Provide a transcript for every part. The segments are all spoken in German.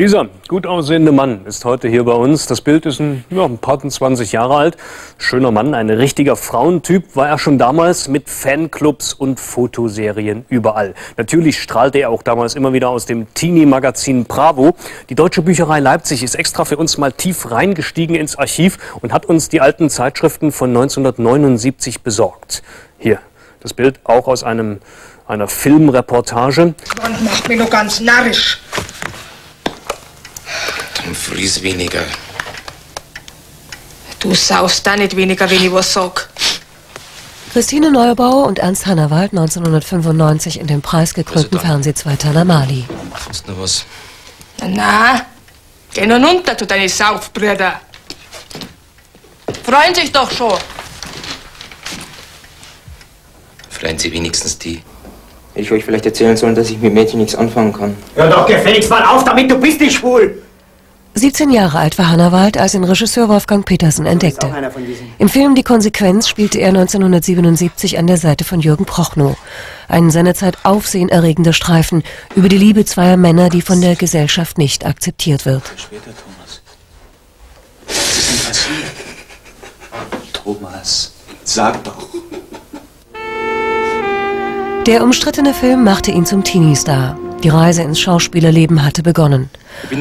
Dieser gut aussehende Mann ist heute hier bei uns. Das Bild ist ein, ja, ein paar 20 Jahre alt. Schöner Mann, ein richtiger Frauentyp, war er schon damals mit Fanclubs und Fotoserien überall. Natürlich strahlte er auch damals immer wieder aus dem Teenie-Magazin Bravo. Die Deutsche Bücherei Leipzig ist extra für uns mal tief reingestiegen ins Archiv und hat uns die alten Zeitschriften von 1979 besorgt. Hier, das Bild auch aus einem, einer Filmreportage. Man macht mich nur ganz narrisch. Fries weniger. Du saust da nicht weniger, wenn ich was sag. Christine Neubauer und Ernst Hannawald 1995 in dem preisgekrönten Fernsehzweiteiler Mali. Hast du noch was? Na, na, geh nun runter, du deine Saufbrüder. Freuen sich doch schon. Freuen Sie wenigstens die. Hätte ich euch vielleicht erzählen sollen, dass ich mit Mädchen nichts anfangen kann. Hör doch gefälligst mal auf damit, du bist nicht schwul! 17 Jahre alt war Hannawald, als ihn Regisseur Wolfgang Petersen entdeckte. Im Film Die Konsequenz spielte er 1977 an der Seite von Jürgen Prochnow. Ein seinerzeit aufsehenerregender Streifen über die Liebe zweier Männer, die von der Gesellschaft nicht akzeptiert wird. Später, Thomas. Was ist denn passiert? Thomas, sag doch. Der umstrittene Film machte ihn zum Teenie-Star. Die Reise ins Schauspielerleben hatte begonnen.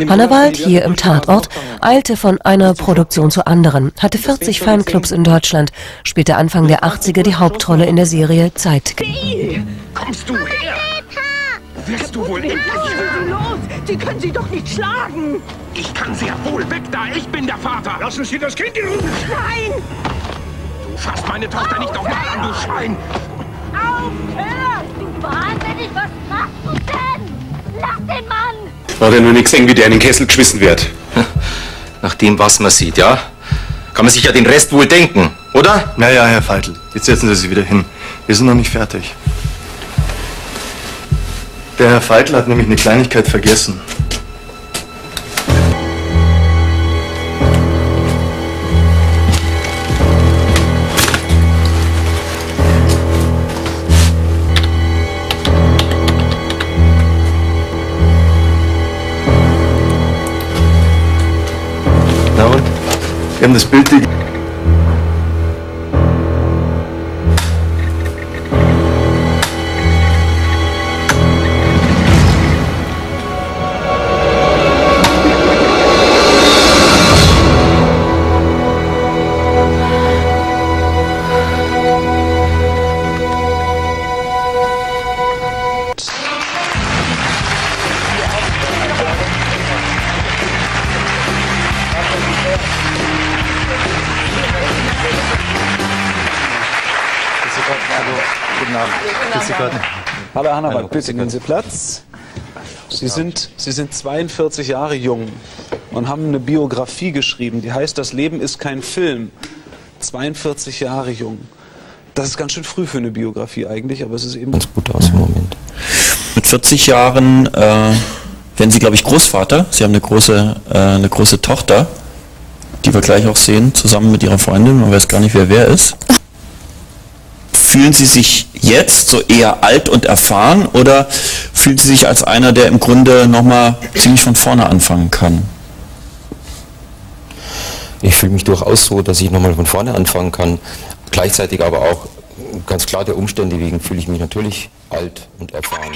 Hannawald, hier im Tatort, eilte von einer Produktion zur anderen, hatte 40 Fanclubs in Deutschland, spielte Anfang der 80er die Hauptrolle in der Serie Zeit. Kommst du her? Wirst du wohl endlich hören? los! Sie können sie doch nicht schlagen! Ich kann sehr wohl weg da. Ich bin der Vater. Lassen Sie das Kind in Ruhe. Nein! Du fasst meine Tochter nicht nochmal an, du Schwein. Aufhör! Hat ja nur nicht gesehen, wie der in den Kessel geschmissen wird. Nach dem, was man sieht, ja? Kann man sich ja den Rest wohl denken, oder? Ja, ja, Herr Feitel. Jetzt setzen Sie sich wieder hin. Wir sind noch nicht fertig. Der Herr Feitel hat nämlich eine Kleinigkeit vergessen. Wir haben das. Guten Abend. Grüß Gott. Hallo Hannawald, bitte nehmen Sie Platz. Sie sind, Sie sind 42 Jahre jung und haben eine Biografie geschrieben, die heißt, das Leben ist kein Film. 42 Jahre jung. Das ist ganz schön früh für eine Biografie eigentlich, aber es ist eben... Ganz gut aus im Moment. Mit 40 Jahren äh, werden Sie, glaube ich, Großvater. Sie haben eine große, äh, eine große Tochter, die wir gleich auch sehen, zusammen mit Ihrer Freundin. Man weiß gar nicht, wer wer ist. Fühlen Sie sich jetzt so eher alt und erfahren oder fühlen Sie sich als einer, der im Grunde nochmal ziemlich von vorne anfangen kann? Ich fühle mich durchaus so, dass ich nochmal von vorne anfangen kann. Gleichzeitig aber auch ganz klar der Umstände wegen fühle ich mich natürlich alt und erfahren.